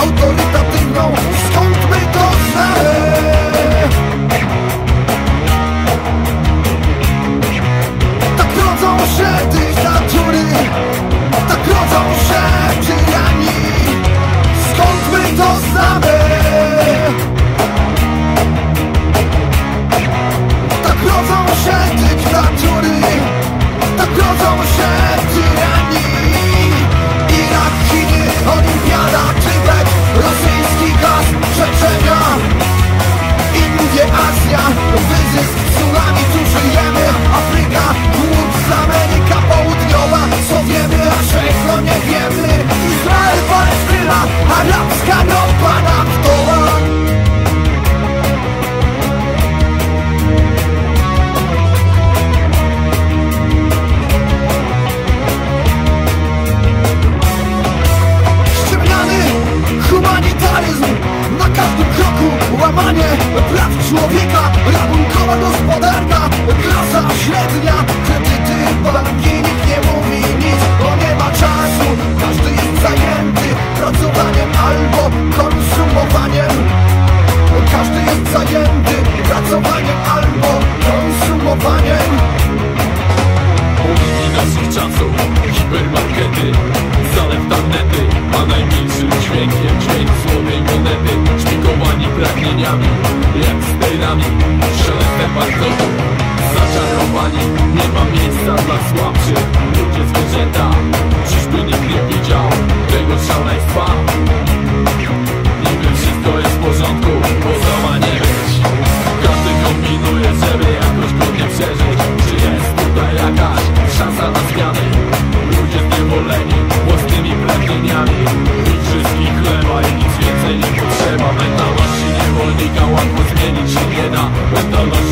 Autor łamanie praw człowieka Rabunkowa gospodarka, klasa średnia pragnieniami, jak sterami Szelestem parkotu, zaczarowani Nie ma miejsca dla słabszych, ludzie zwierzęta Czyżby nikt nie widział tego szaleństwa? Niby wszystko jest w porządku, poza ma nie być Każdy kombinuje, żeby jakoś godnie przeżyć. Czy jest tutaj jakaś szansa na 我去灭你七 мне 道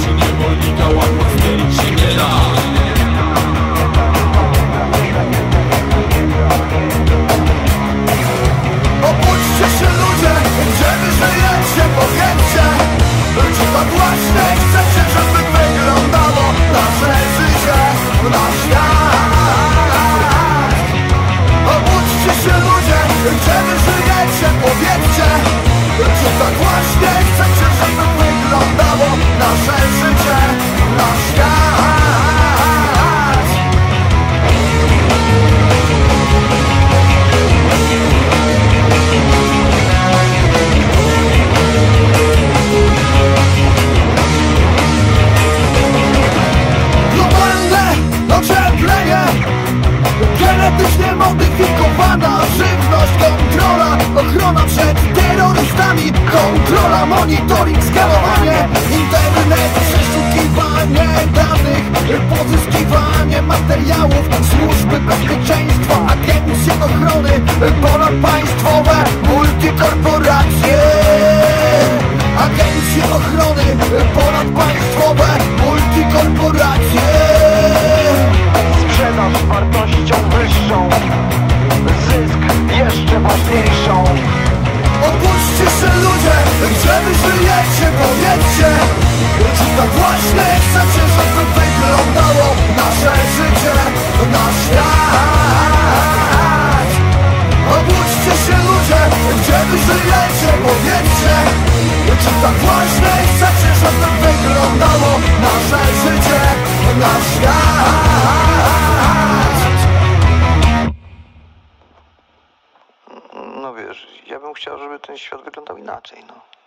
materiałów Służby bezpieczeństwa, agencje ochrony Ponadpaństwowe, multikorporacje. Agencje ochrony ponadpaństwowe, multikorporacje. Sprzedaż wartością wyższą Zysk jeszcze ważniejszą. Opuśćcie się ludzie, gdzie wy żyjecie, powiedzcie Czy tak właśnie chcecie, żeby wyglądało Tak właśnie chcecie, żeby wyglądało nasze życie, nasz świat No wiesz, ja bym chciał, żeby ten świat wyglądał inaczej, no.